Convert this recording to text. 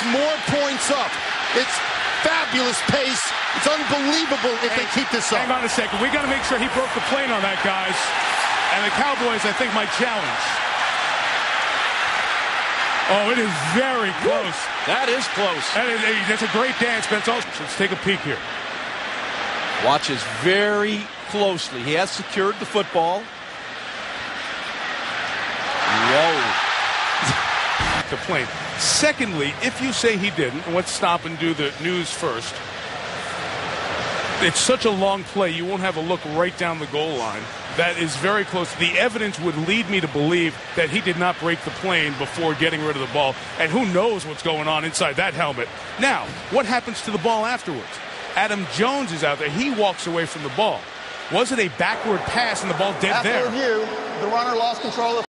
gets more points up. It's fabulous pace. It's unbelievable if they keep this up. Hang on a second. We got to make sure he broke the plane on that, guys. And the Cowboys, I think, might challenge. Oh, it is very close. That is close. That is, that's a great dance, Ben. Let's take a peek here. Watches very closely. He has secured the football. Whoa. the plane. Secondly, if you say he didn't, and let's stop and do the news first. It's such a long play, you won't have a look right down the goal line. That is very close. The evidence would lead me to believe that he did not break the plane before getting rid of the ball. And who knows what's going on inside that helmet. Now, what happens to the ball afterwards? Adam Jones is out there. He walks away from the ball. Was it a backward pass and the ball dead After there? review, the runner lost control of